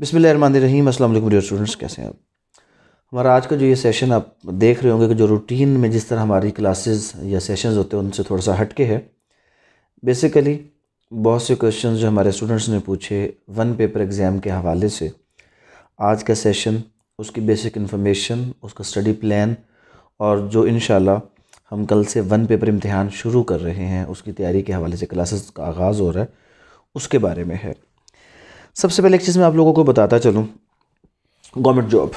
बिसमीम अल्लाम स्टूडेंट्स, कैसे हैं आप? हमारा आज का जो ये सेशन आप देख रहे होंगे कि जो रूटीन में जिस तरह हमारी क्लासेस या सेशंस होते हैं, उनसे थोड़ा सा हटके है। बेसिकली, बहुत से क्वेश्चन जो हमारे स्टूडेंट्स ने पूछे वन पेपर एग्ज़ाम के हवाले से। आज का सेशन उसकी बेसिक इन्फॉर्मेशन उसका स्टडी प्लान और जो इन हम कल से वन पेपर इम्तहान शुरू कर रहे हैं, उसकी तैयारी के हवाले से क्लासेस का आगाज़ हो रहा है, उसके बारे में है। सबसे पहले एक चीज़ मैं आप लोगों को बताता चलूँ। Government job.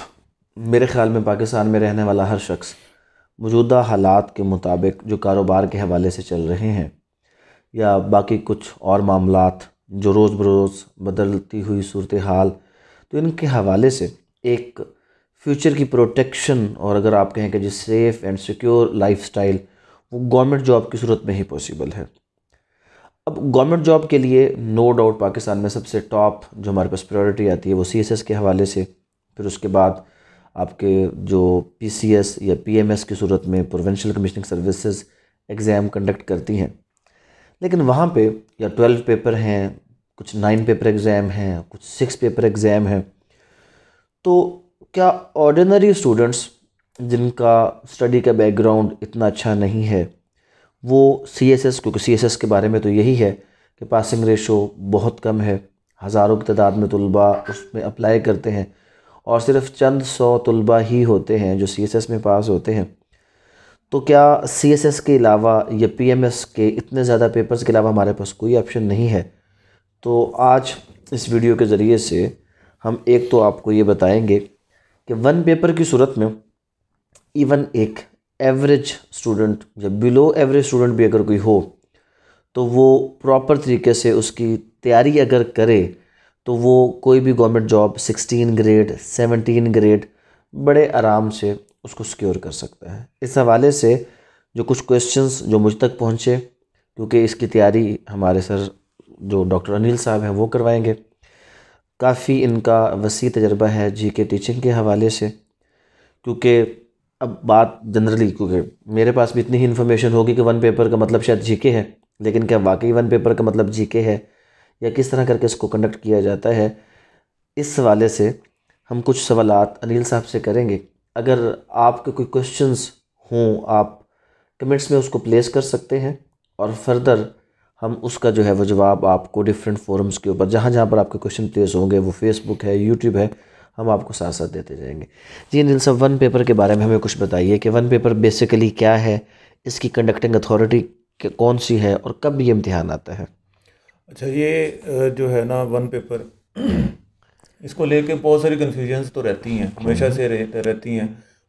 मेरे ख़्याल में पाकिस्तान में रहने वाला हर शख्स मौजूदा हालात के मुताबिक जो कारोबार के हवाले से चल रहे हैं या बाकी कुछ और मामला जो रोज़ बरोज़ बदलती हुई सूरत हाल तो इनके हवाले से एक फ्यूचर की प्रोटेक्शन और अगर आप कहें कि जो safe and secure life style वो गवर्नमेंट जॉब की सूरत में ही पॉसिबल है। अब गवर्नमेंट जॉब के लिए नो डाउट पाकिस्तान में सबसे टॉप जो हमारे पास प्रायोरिटी आती है वो सीएसएस के हवाले से। फिर उसके बाद आपके जो पीसीएस या पीएमएस की सूरत में provincial commissioning services exam conduct करती हैं। लेकिन वहाँ पे या ट्वेल्व पेपर हैं, कुछ नाइन पेपर एग्ज़ाम हैं, कुछ सिक्स पेपर एग्ज़ाम हैं तो क्या ऑर्डिनरी स्टूडेंट्स जिनका स्टडी का बैकग्राउंड इतना अच्छा नहीं है वो सी एस एस क्योंकि सी एस एस के बारे में तो यही है कि पासिंग रेशो बहुत कम है। हज़ारों की तादाद में तलबा उसमें अप्लाई करते हैं और सिर्फ़ चंद सौ तलबा ही होते हैं जो सी एस एस में पास होते हैं। तो क्या सी एस एस के अलावा या पी एम एस के इतने ज़्यादा पेपर्स के अलावा हमारे पास कोई ऑप्शन नहीं है? तो आज इस वीडियो के ज़रिए से हम एक तो आपको ये बताएँगे कि वन पेपर की सूरत में इवन एक एवरेज स्टूडेंट या बिलो एवरेज स्टूडेंट भी अगर कोई हो तो वो प्रॉपर तरीके से उसकी तैयारी अगर करे तो वो कोई भी government job sixteen grade seventeen grade बड़े आराम से उसको सिक्योर कर सकता है। इस हवाले से जो कुछ क्वेश्चंस जो मुझ तक पहुँचे, क्योंकि इसकी तैयारी हमारे सर, जो डॉक्टर अनिल साहब हैं, वो करवाएँगे। काफ़ी इनका वसी तजर्बा है जी के टीचिंग के हवाले से, क्योंकि अब बात जनरली क्योंकि मेरे पास भी इतनी ही इन्फॉर्मेशन होगी कि वन पेपर का मतलब शायद जीके है, लेकिन क्या वाकई वन पेपर का मतलब जीके है? या किस तरह करके इसको कंडक्ट किया जाता है? इस हवाले से हम कुछ सवाल अनिल साहब से करेंगे। अगर आपके कोई क्वेश्चंस हों, आप कमेंट्स में उसको प्लेस कर सकते हैं और फर्दर हम उसका जो है वो जवाब आपको डिफरेंट फोरम्स के ऊपर जहाँ जहाँ पर आपके क्वेश्चन प्लेस होंगे, वो फेसबुक है यूट्यूब है हम आपको साथ साथ देते जाएँगे। जी नील साहब वन पेपर के बारे में हमें कुछ बताइए कि वन पेपर बेसिकली क्या है? इसकी कंडक्टिंग अथॉरिटी कौन सी है और कब ये इम्तिहान आता है? अच्छा ये जो है ना वन पेपर इसको लेके बहुत सारी कन्फ्यूजन्स तो रहती हैं हमेशा से रहते रहती हैं।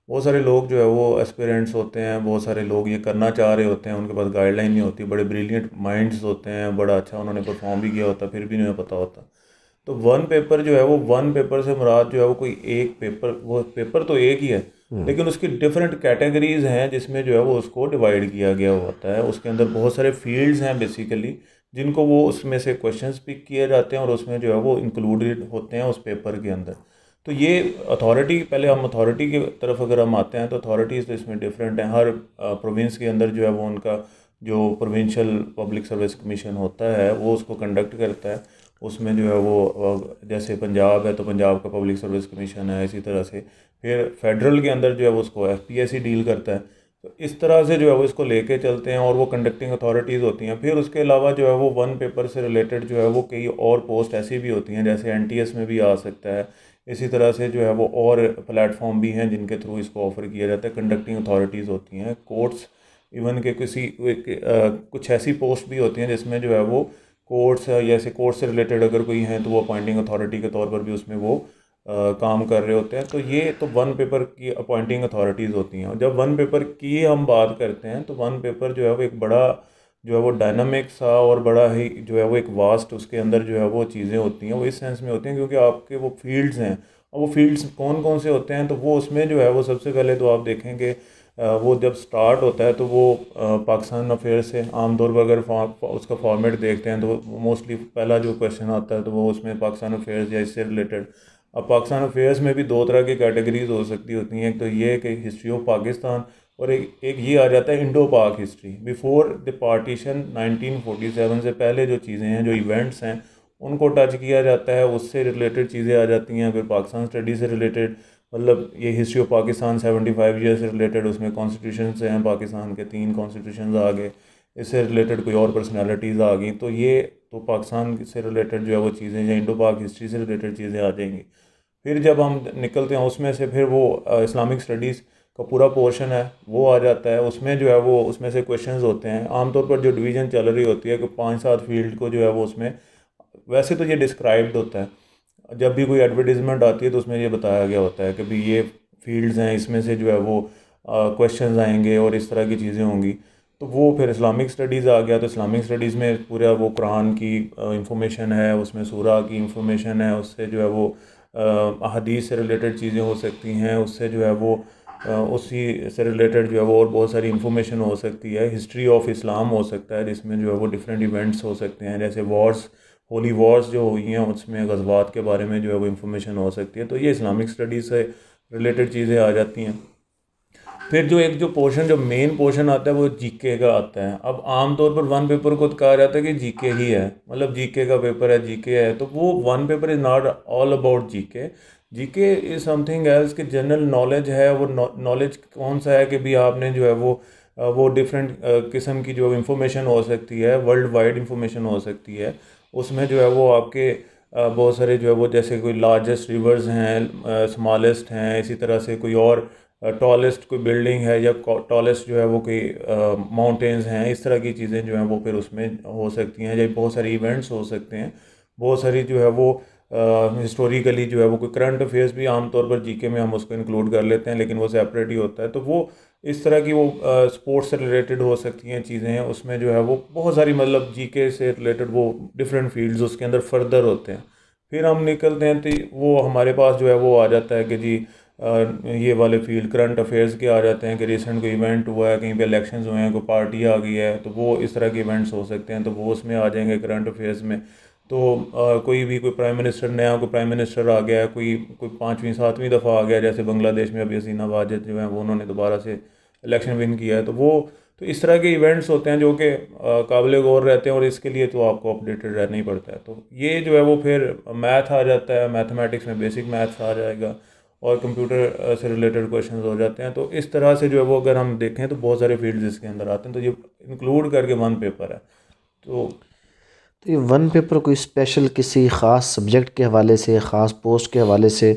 बहुत सारे लोग जो है वो एस्पिरेंट्स होते हैं बहुत सारे लोग ये करना चाह रहे होते हैं उनके पास गाइडलाइन नहीं होती बड़े ब्रिलियंट माइंड्स होते हैं बड़ा अच्छा उन्होंने परफॉर्म भी किया होता फिर भी नहीं पता होता। तो वन पेपर जो है वो वन पेपर से मुराद जो है वो कोई एक पेपर वो पेपर तो एक ही है हम्म। लेकिन उसकी डिफरेंट कैटेगरीज हैं जिसमें जो है वो उसको डिवाइड किया गया होता है। उसके अंदर बहुत सारे फील्ड्स हैं बेसिकली जिनको वो उसमें से क्वेश्चंस पिक किए जाते हैं और उसमें जो है वो इंक्लूडेड होते हैं उस पेपर के अंदर। तो ये अथॉरिटी पहले हम अथॉरिटी की तरफ़ अगर हम आते हैं तो अथॉरिटीज़ तो इसमें डिफरेंट हैं। हर प्रोविंस के अंदर जो है वो उनका जो प्रोविंशियल पब्लिक सर्विस कमीशन होता है वो उसको कंडक्ट करता है। उसमें जो है वो जैसे पंजाब है तो पंजाब का पब्लिक सर्विस कमीशन है, इसी तरह से। फिर फेडरल के अंदर जो है वो उसको एफ़ ही डील करता है। तो इस तरह से जो है वो इसको लेके चलते हैं और वो कंडक्टिंग अथॉरिटीज़ होती हैं। फिर उसके अलावा जो है वो वन पेपर से रिलेटेड जो है वो कई और पोस्ट ऐसी भी होती हैं, जैसे एनटीएस में भी आ सकता है। इसी तरह से जो है वो और प्लेटफॉर्म भी हैं जिनके थ्रू इसको ऑफ़र किया जाता है। कंडक्टिंग अथॉरिटीज़ होती हैं कोर्ट्स इवन के किसी कुछ ऐसी पोस्ट भी होती हैं जिसमें जो है वो कोर्ट्स ऐसे कोर्ट से रिलेटेड अगर कोई हैं तो वो अपॉइंटिंग अथॉरिटी के तौर पर भी उसमें वो आ, काम कर रहे होते हैं। तो ये तो वन पेपर की अपॉइंटिंग अथॉरिटीज़ होती हैं। जब वन पेपर की हम बात करते हैं तो वन पेपर जो है वो एक बड़ा जो है वो डायनामिक सा और बड़ा ही जो है वो एक वास्ट उसके अंदर जो है वो चीज़ें होती हैं वो इस सेंस में होती हैं क्योंकि आपके वो फील्ड्स हैं। और वो फील्ड्स कौन कौन से होते हैं तो वो उसमें जो है वो सबसे पहले तो आप देखेंगे वो जब स्टार्ट होता है तो वो पाकिस्तान अफेयर से आमतौर पर अगर उसका फॉर्मेट देखते हैं तो मोस्टली पहला जो क्वेश्चन आता है तो वो उसमें पाकिस्तान अफेयर्स या इससे रिलेटेड अब पाकिस्तान अफेयर्स में भी दो तरह की कैटेगरीज हो सकती होती हैं। एक तो ये कि हिस्ट्री ऑफ़ पाकिस्तान और एक एक ये आ जाता है इंडो पाक हिस्ट्री बिफोर द पार्टीशन 1947 से पहले जो चीज़ें हैं, जो इवेंट्स हैं, उनको टच किया जाता है, उससे रिलेटेड चीज़ें आ जाती हैं। फिर पाकिस्तान स्टडी से रिलेटेड मतलब ये history of Pakistan seventy five year से रिलेटेड उसमें कॉन्स्टिट्यूशन से हैं पाकिस्तान के, तीन कॉन्स्टिट्यूशन आ गए इससे रिलेटेड कोई और पर्सनैलिटीज़ आ गई। तो ये तो पाकिस्तान से रिलेटेड जो है वो चीज़ें या इंडो पाक हिस्ट्री से रिलेटेड चीज़ें आ जाएँगी। फिर जब हम निकलते हैं उसमें से, फिर वो इस्लामिक स्टडीज़ का पूरा पोर्शन है, वो आ जाता है। उसमें जो है वो, उसमें से क्वेश्चन होते हैं। आमतौर पर जो डिवीज़न चल रही होती है, कि पाँच सात फ़ील्ड को जो है वो उसमें, वैसे तो ये डिस्क्राइब्ड होता है। जब भी कोई एडवर्टीज़मेंट आती है तो उसमें ये बताया गया होता है कि भाई ये फील्ड्स हैं, इसमें से जो है वो क्वेश्चन आएँगे और इस तरह की चीज़ें होंगी। तो वो फिर इस्लामिक स्टडीज़ आ गया तो इस्लामिक स्टडीज़ में पूरा वो कुरान की इंफॉर्मेशन है, उसमें सूरा की इंफॉर्मेशन है, उससे जो है वो अहदीस से रिलेटेड चीज़ें हो सकती हैं, उससे जो है वो उसी से रिलेटेड जो है वो और बहुत सारी इंफॉर्मेशन हो सकती है। हिस्ट्री ऑफ़ इस्लाम हो सकता है, जिसमें जो है वो डिफरेंट इवेंट्स हो सकते हैं, जैसे वॉर्स होली वॉर्स जो हुई हैं, उसमें गजबात के बारे में जो है वो इंफॉर्मेशन हो सकती है। तो ये इस्लामिक स्टडीज़ से रिलेटेड चीज़ें आ जाती हैं। फिर जो एक जो पोर्शन जो मेन पोर्शन आता है, वो जीके का आता है। अब आमतौर पर वन पेपर को तो कहा जाता है कि जीके ही है। मतलब जीके का पेपर है जीके है। तो वो one paper is not all about GK GK is something else कि जनरल नॉलेज है, वो नॉलेज कौन सा है कि भी आपने जो है वो वो डिफरेंट किस्म की जो इंफॉर्मेशन हो सकती है वर्ल्ड वाइड इंफॉर्मेशन हो सकती है। उसमें जो है वो आपके बहुत सारे जो है वो जैसे कोई लार्जेस्ट रिवर्स हैं स्मॉलेस्ट हैं, इसी तरह से कोई और टॉलेस्ट कोई बिल्डिंग है या टॉलेस्ट जो है वो कोई माउंटेंस हैं, इस तरह की चीज़ें जो हैं वो फिर उसमें हो सकती हैं या बहुत सारे इवेंट्स हो सकते हैं। बहुत सारी जो है वो हिस्टोरिकली जो है वो कोई करंट अफेयर्स भी आमतौर पर जीके में हम उसको इंक्लूड कर लेते हैं, लेकिन वो सेपरेट ही होता है। तो वो इस तरह की वो स्पोर्ट्स से रिलेटेड हो सकती हैं चीज़ें, उसमें जो है वो बहुत सारी मतलब जीके से रिलेटेड वो डिफरेंट फील्ड्स उसके अंदर फर्दर होते हैं। फिर हम निकलते हैं तो वो हमारे पास जो है वो आ जाता है कि जी ये वाले फ़ील्ड करंट अफेयर्स के आ जाते हैं कि रिसेंट कोई इवेंट हुआ है, कहीं पे इलेक्शंस हुए हैं, कोई पार्टी आ गई है तो वो इस तरह के इवेंट्स हो सकते हैं तो वो उसमें आ जाएँगे करंट अफेयर्स में। तो आ, कोई भी कोई प्राइम मिनिस्टर नया कोई प्राइम मिनिस्टर आ गया कोई कोई पाँचवीं सातवीं दफ़ा आ गया जैसे बांग्लादेश में अभी हसीना वाजद जो है वो उन्होंने दोबारा से इलेक्शन विन किया है तो वो तो इस तरह के इवेंट्स होते हैं जो कि काबिल गौर रहते हैं और इसके लिए तो आपको अपडेटेड रहना ही पड़ता है। तो ये जो है वो फिर मैथ आ जाता है मैथमेटिक्स में बेसिक मैथ्स आ जाएगा और कंप्यूटर से रिलेटेड क्वेश्चन हो जाते हैं। तो इस तरह से जो है वो अगर हम देखें तो बहुत सारे फील्ड्स इसके अंदर आते हैं तो ये इंक्लूड करके वन पेपर है। तो तो ये वन पेपर कोई स्पेशल किसी ख़ास सब्जेक्ट के हवाले से, ख़ास पोस्ट के हवाले से,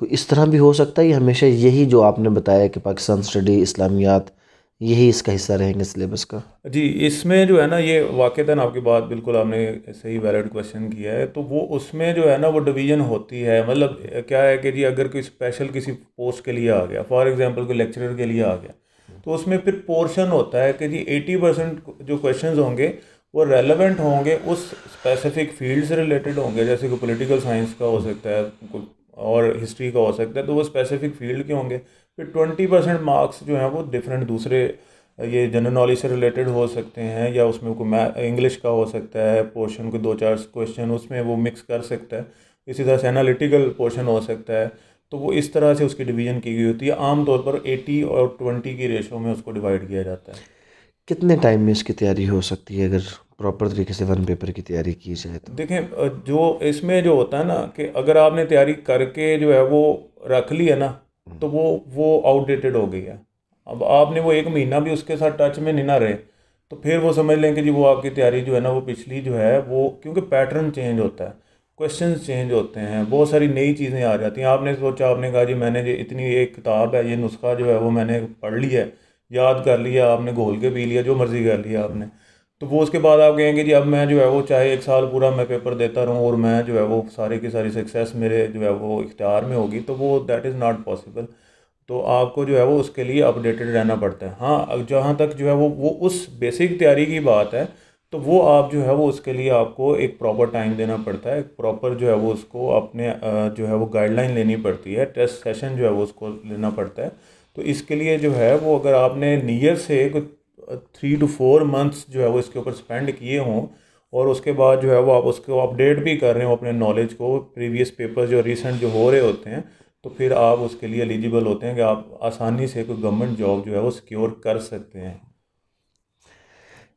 कोई इस तरह भी हो सकता है? हमेशा यही जो आपने बताया कि पाकिस्तान स्टडी इस्लामियात, यही इसका हिस्सा रहेंगे सिलेबस का। जी, इसमें जो है ना, ये वाक़ता आपकी बात बिल्कुल आपने सही वैलिड क्वेश्चन किया है। तो वो उसमें जो है ना, वो डिवीज़न होती है। मतलब क्या है कि जी, अगर कोई स्पेशल किसी पोस्ट के लिए आ गया फॉर एग्जांपल कोई लेक्चरर के लिए आ गया तो उसमें फिर पोर्शन होता है कि जी एटी परसेंट जो क्वेश्चन होंगे वो रेलिवेंट होंगे, उस स्पेसिफिक फ़ील्ड से रिलेटेड होंगे, जैसे कि पोलिटिकल साइंस का हो सकता है और हिस्ट्री का हो सकता है तो वो स्पेसिफिक फ़ील्ड के होंगे। फिर ट्वेंटी परसेंट मार्क्स जो हैं वो डिफरेंट दूसरे, ये जनरल नॉलेज से रिलेटेड हो सकते हैं, या उसमें कोई इंग्लिश का हो सकता है पोर्शन को दो चार क्वेश्चन उसमें वो मिक्स कर सकता है। इसी तरह से एनालिटिकल पोर्शन हो सकता है। तो वो इस तरह से उसकी डिवीज़न की गई होती है। आमतौर पर एटी और ट्वेंटी की रेशो में उसको डिवाइड किया जाता है। कितने टाइम में इसकी तैयारी हो सकती है अगर प्रॉपर तरीके से वन पेपर की तैयारी की जाए तो। देखें जो इसमें जो होता है ना कि अगर आपने तैयारी करके जो है वो रख ली है ना तो वो वो आउटडेटेड हो गई है। अब आपने वो एक महीना भी उसके साथ टच में नहीं ना रहे तो फिर वो समझ लें कि जी वो आपकी तैयारी जो है ना वो पिछली जो है वो क्योंकि पैटर्न चेंज होता है क्वेश्चन चेंज होते हैं बहुत सारी नई चीज़ें आ जाती हैं। आपने सोचा आपने कहा जी मैंने जो इतनी एक किताब है ये नुस्खा जो है वो मैंने पढ़ लिया है याद कर लिया आपने घोल के पी लिया जो मर्ज़ी कर लिया आपने। तो वो उसके बाद आप कहेंगे जी अब मैं जो है वो चाहे एक साल पूरा मैं पेपर देता रहूँ और मैं जो है वो सारी की सारी सक्सेस मेरे जो है वो इख्तियार में होगी तो वो दैट इज़ नॉट पॉसिबल तो आपको जो है वो उसके लिए अपडेटेड रहना पड़ता है हाँ जहाँ तक जो है वो वो उस बेसिक तैयारी की बात है तो वो आप जो है वो उसके लिए आपको एक प्रॉपर टाइम देना पड़ता है प्रॉपर जो है वो उसको अपने जो है वो गाइडलाइन लेनी पड़ती है टेस्ट सेशन जो है वो उसको लेना पड़ता है तो इसके लिए जो है वो अगर आपने नीयर से थ्री टू फोर मंथ्स जो है वो इसके ऊपर स्पेंड किए हों और उसके बाद जो है वो आप उसको अपडेट भी कर रहे हो अपने नॉलेज को प्रीवियस पेपर जो रिसेंट जो हो रहे होते हैं तो फिर आप उसके लिए एलिजिबल होते हैं कि आप आसानी से कोई गवर्नमेंट जॉब जो है वो सिक्योर कर सकते हैं।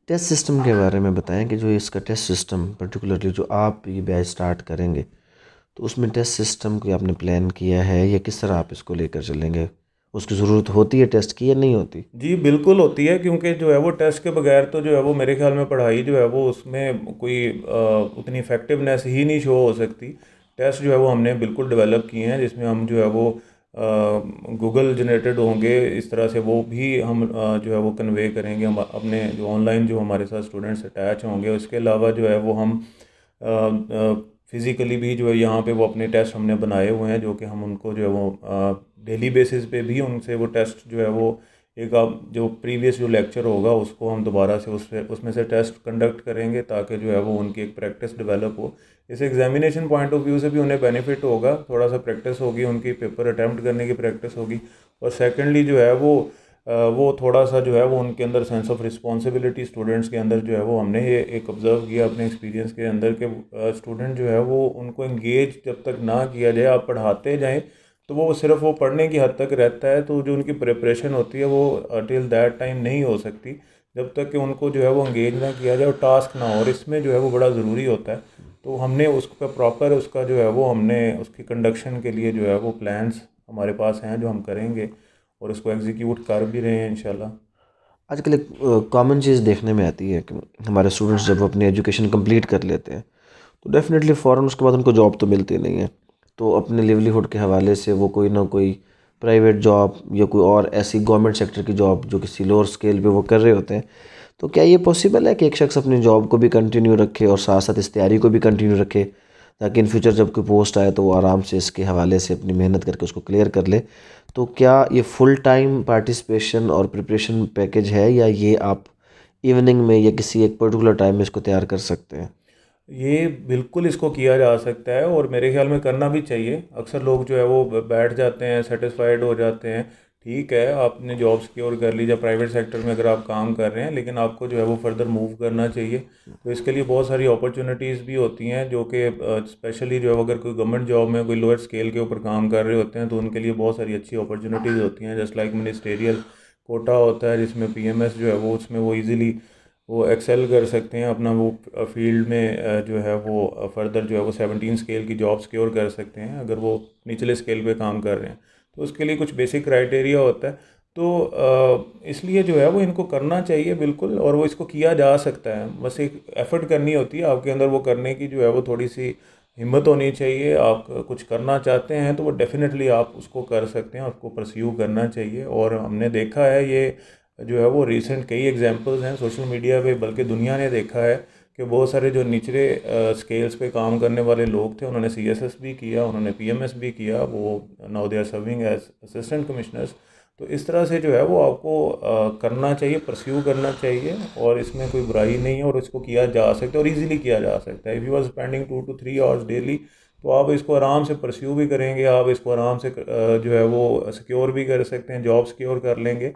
टेस्ट सिस्टम के बारे में बताएँ कि जो इसका टेस्ट सिस्टम पर्टिकुलरली जो आप ये बैच स्टार्ट करेंगे तो उसमें टेस्ट सिस्टम को आपने प्लान किया है या किस तरह आप इसको लेकर चलेंगे? उसकी ज़रूरत होती है टेस्ट की या नहीं होती? जी, बिल्कुल होती है, क्योंकि जो है वो टेस्ट के बगैर तो जो है वो मेरे ख्याल में पढ़ाई जो है वो उसमें कोई उतनी इफेक्टिवनेस ही नहीं शो हो सकती। टेस्ट जो है वो हमने बिल्कुल डेवलप किए हैं, जिसमें हम जो है वो गूगल जनरेटेड होंगे, इस तरह से वो भी हम जो है वो कन्वे करेंगे, हम अपने जो ऑनलाइन जो हमारे साथ स्टूडेंट्स अटैच होंगे, उसके अलावा जो है वो हम फिज़िकली भी जो है यहाँ पे वो अपने टेस्ट हमने बनाए हुए हैं, जो कि हम उनको जो है वो डेली बेसिस पे भी उनसे वो टेस्ट जो है वो एक आप जो प्रीवियस जो लेक्चर होगा उसको हम दोबारा से उस उसमें से टेस्ट कंडक्ट करेंगे ताकि जो है वो उनकी एक प्रैक्टिस डेवलप हो। इस एग्जामिनेशन पॉइंट ऑफ़ व्यू से भी उन्हें बेनिफिट होगा थोड़ा सा प्रैक्टिस होगी, उनकी पेपर अटैम्प्ट करने की प्रैक्टिस होगी और सेकेंडली जो है वो वो थोड़ा सा जो है वो उनके अंदर सेंस ऑफ़ रिस्पॉन्सिबिलिटी स्टूडेंट्स के अंदर जो है वो हमने ये एक ऑब्ज़र्व किया अपने एक्सपीरियंस के अंदर के स्टूडेंट जो है वो उनको इंगेज जब तक ना किया जाए, आप पढ़ाते जाएँ तो वो सिर्फ़ वो पढ़ने की हद तक रहता है तो जो उनकी प्रिपरेशन होती है वो टिल दैट टाइम नहीं हो सकती। जब तक कि उनको जो है वो इंगेज ना किया जाए और टास्क ना हो, और इसमें जो है वो बड़ा ज़रूरी होता है तो हमने उसका प्रॉपर उसका जो है वो हमने उसकी कंडक्शन के लिए जो है वो प्लान्स हमारे पास हैं जो हम करेंगे और उसको एग्जीक्यूट कर भी रहे हैं इन आजकल एक कॉमन चीज़ देखने में आती है कि हमारे स्टूडेंट्स जब अपनी एजुकेशन कंप्लीट कर लेते हैं तो डेफ़िनेटली फ़ौर उसके बाद उनको जॉब तो मिलती नहीं है। तो अपने लिवलीहुड के हवाले से वो कोई ना कोई प्राइवेट जॉब या कोई और ऐसी गवर्नमेंट सेक्टर की जॉब जो किसी लोअर स्केल पे वो कर रहे होते हैं। तो क्या ये पॉसिबल है कि एक शख्स अपनी जॉब को भी कंटिन्यू रखे और साथ साथ इस तैयारी को भी कंटिन्यू रखे, ताकि इन फ्यूचर जब कोई पोस्ट आए तो वो आराम से इसके हवाले से अपनी मेहनत करके उसको क्लियर कर ले। तो क्या ये फुल टाइम पार्टिसिपेशन और प्रिपरेशन पैकेज है या ये आप इवनिंग में या किसी एक पर्टिकुलर टाइम में इसको तैयार कर सकते हैं? ये बिल्कुल इसको किया जा सकता है और मेरे ख्याल में करना भी चाहिए। अक्सर लोग जो है वो बैठ जाते हैं सेटिस्फाइड हो जाते हैं। ठीक है, आपने जॉब सिक्योर कर ली या प्राइवेट सेक्टर में अगर आप काम कर रहे हैं, लेकिन आपको जो है वो फर्दर मूव करना चाहिए। तो इसके लिए बहुत सारी अपॉर्चुनिटीज़ भी होती हैं, जो कि स्पेशली जो है अगर कोई गवर्नमेंट जॉब में कोई लोअर स्केल के ऊपर काम कर रहे होते हैं तो उनके लिए बहुत सारी अच्छी अपॉर्चुनिटीज़ होती हैं। जस्ट लाइक मिनिस्टेरियल कोटा होता है, जिसमें पीएमएस जो है वो, उसमें वो ईज़िली वो एक्सेल कर सकते हैं, अपना वो फ़ील्ड में जो है वो फर्दर जो है वो सेवनटीन स्केल की जॉब सिक्योर कर सकते हैं, अगर वो निचले स्केल पे काम कर रहे हैं। तो उसके लिए कुछ बेसिक क्राइटेरिया होता है। तो इसलिए जो है वो इनको करना चाहिए बिल्कुल, और वो इसको किया जा सकता है। बस एक एफ़र्ट करनी होती है, आपके अंदर वो करने की जो है वो थोड़ी सी हिम्मत होनी चाहिए। आप कुछ करना चाहते हैं तो वो डेफ़िनेटली आप उसको कर सकते हैं, उसको परस्यू करना चाहिए। और हमने देखा है ये जो है वो रिसेंट कई एग्जांपल्स हैं सोशल मीडिया पे, बल्कि दुनिया ने देखा है कि बहुत सारे जो निचले स्केल्स पे काम करने वाले लोग थे, उन्होंने सीएसएस भी किया, उन्होंने पीएमएस भी किया, वो now they are serving as assistant commissioners तो इस तरह से जो है वो आपको करना चाहिए परस्यू करना चाहिए, और इसमें कोई बुराई नहीं है और इसको किया जा सकता है और इजीली किया जा सकता है। If you are spending two two three hours daily तो आप इसको आराम से परस्यू भी करेंगे, आप इसको आराम से जो है वो सिक्योर भी कर सकते हैं जॉब सिक्योर कर लेंगे।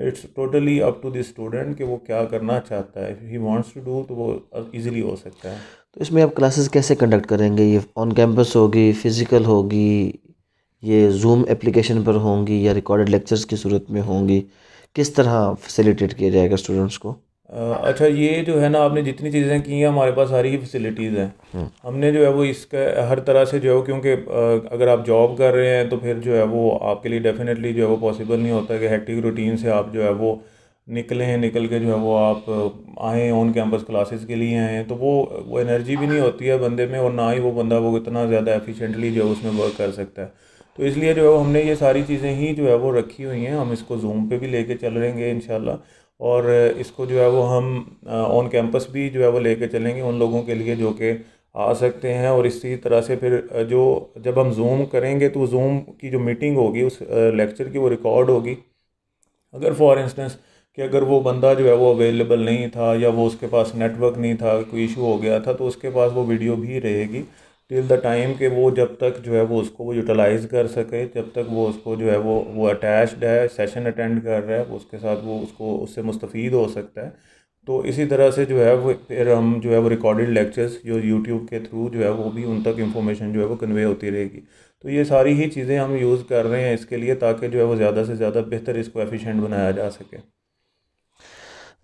It's totally up to the student कि वो क्या करना चाहता है। ही वांट्स टू डू तो वो इजीली हो सकता है। तो इसमें आप क्लासेस कैसे कंडक्ट करेंगे? ये ऑन कैंपस होगी फ़िज़िकल होगी, ये जूम एप्लीकेशन पर होंगी या रिकॉर्डेड लेक्चर्स की सूरत में होंगी। किस तरह फैसिलिटेट किया जाएगा स्टूडेंट्स को? अच्छा ये जो है ना आपने जितनी चीज़ें की हैं हमारे पास सारी ही फैसिलिटीज़ हैं हम्म। हमने जो है वो इसका हर तरह से जो है क्योंकि अगर आप जॉब कर रहे हैं तो फिर जो है वो आपके लिए डेफिनेटली जो है वो पॉसिबल नहीं होता कि हेक्टिक रूटीन से आप जो है वो निकले हैं निकल के जो है वो आप आए ऑन कैंपस क्लासेस के लिए आए हैं तो वो वो एनर्जी भी नहीं होती है बंदे में और ना ही वो बंदा वो इतना ज़्यादा एफिशिएंटली जो है उसमें वर्क कर सकता है तो इसलिए जो है हमने ये सारी चीज़ें ही जो है वो रखी हुई हैं हम इसको जूम पे भी लेके चल रहेंगे इन और इसको जो है वो हम ऑन कैंपस भी जो है वो लेके चलेंगे उन लोगों के लिए जो कि आ सकते हैं और इसी तरह से फिर जो जब हम जूम करेंगे तो जूम की जो मीटिंग होगी, उस लेक्चर की वो रिकॉर्ड होगी। अगर फॉर इंस्टेंस कि अगर वो बंदा जो है वो अवेलेबल नहीं था या वो उसके पास नेटवर्क नहीं था, कोई इशू हो गया था तो उसके पास वो वीडियो भी रहेगी। टिल द टाइम के वो जब तक जो है वो उसको वो यूटिलाइज़ कर सके, जब तक वो उसको जो है वो वो अटैच्ड है सेशन अटेंड कर रहा है उसके साथ वो उसको, उससे मुस्तफ़ हो सकता है। तो इसी तरह से जो है वो फिर हम जो है वो रिकॉर्डेड लेक्चर्स जो यूट्यूब के थ्रू जो है वो भी उन तक इंफॉर्मेशन जो है वो कन्वे होती रहेगी। तो ये सारी ही चीज़ें हम यूज़ कर रहे हैं इसके लिए ताकि जो है वो ज़्यादा से ज़्यादा बेहतर इसको एफिशिएंट बनाया जा सके।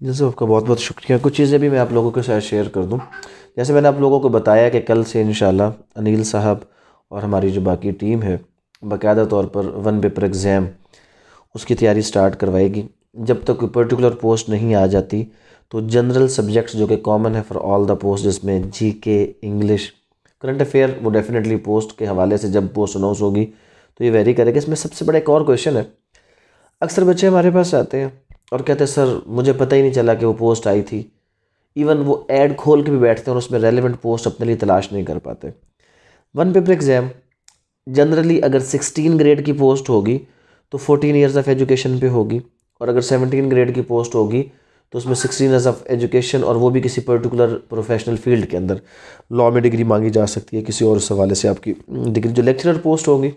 जैसे आपका बहुत बहुत शुक्रिया। कुछ चीज़ें भी मैं आप लोगों के साथ शेयर कर दूँ। जैसे मैंने आप लोगों को बताया कि कल से इन अनिल साहब और हमारी जो बाकी टीम है, बाकायदा तौर पर वन पेपर एग्ज़ाम, उसकी तैयारी स्टार्ट करवाएगी। जब तक कोई पर्टिकुलर पोस्ट नहीं आ जाती तो जनरल सब्जेक्ट्स जो कि कॉमन है फॉर ऑल द पोस्ट जिसमें G K English current affair वो डेफिनेटली पोस्ट के हवाले से जब पोस्ट अनाउंस होगी तो ये वेरी करेगा। इसमें सबसे बड़ा एक और क्वेश्चन है, अक्सर बच्चे हमारे पास आते हैं और कहते सर, मुझे पता ही नहीं चला कि वो पोस्ट आई थी। इवन वो ऐड खोल के भी बैठते हैं और उसमें रेलिवेंट पोस्ट अपने लिए तलाश नहीं कर पाते। वन पेपर एग्ज़ाम जनरली अगर सिक्सटीन ग्रेड की पोस्ट होगी तो फोर्टीन ईयर्स ऑफ़ एजुकेशन पे होगी। और अगर सेवनटीन ग्रेड की पोस्ट होगी तो उसमें सिक्सटीन ईयर्स ऑफ़ एजुकेशन और वो भी किसी पर्टिकुलर प्रोफेशनल फ़ील्ड के अंदर। लॉ में डिग्री मांगी जा सकती है, किसी और सवाले से आपकी डिग्री जो लेक्चरर पोस्ट होगी,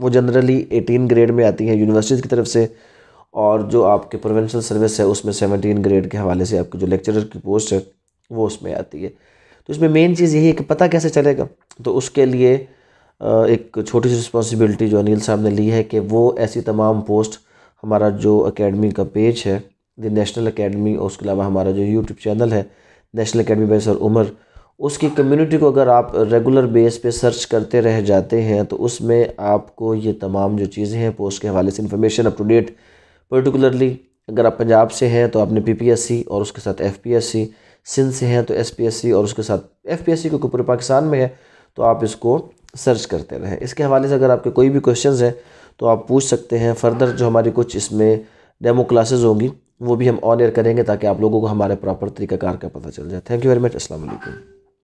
वो जनरली एटीन ग्रेड में आती है यूनिवर्सिटीज़ की तरफ़ से। और जो आपके प्रोवेंशल सर्विस है, उसमें सेवनटीन ग्रेड के हवाले से आपकी जो लेक्चरर की पोस्ट है, वो उसमें आती है। तो इसमें मेन चीज़ यही है कि पता कैसे चलेगा? तो उसके लिए एक छोटी सी रिस्पॉन्सिबिलिटी जो अनिल साहब ने ली है कि वो ऐसी तमाम पोस्ट हमारा जो अकेडमी का पेज है द नेशनल अकेडमी और उसके अलावा हमारा जो यूट्यूब चैनल है national academy by sir Umar उसकी कम्युनिटी को अगर आप रेगुलर बेस पे सर्च करते रह जाते हैं तो उसमें आपको ये तमाम जो चीज़ें हैं पोस्ट के हवाले से information up to date particularly अगर आप पंजाब से हैं तो आपने पीपीएससी और उसके साथ एफपीएससी सिंध से हैं तो एसपीएससी और उसके साथ एफपीएससी क्योंकि पूरे पाकिस्तान में है तो आप इसको सर्च करते रहें। इसके हवाले से अगर आपके कोई भी क्वेश्चंस हैं तो आप पूछ सकते हैं। फर्दर जो हमारी कुछ इसमें डेमो क्लासेस होंगी, वो भी हम ऑन एयर करेंगे ताकि आप लोगों को हमारे प्रॉपर तरीक़ाकार का पता चल जाए। थैंक यू वेरी मच वालेकुम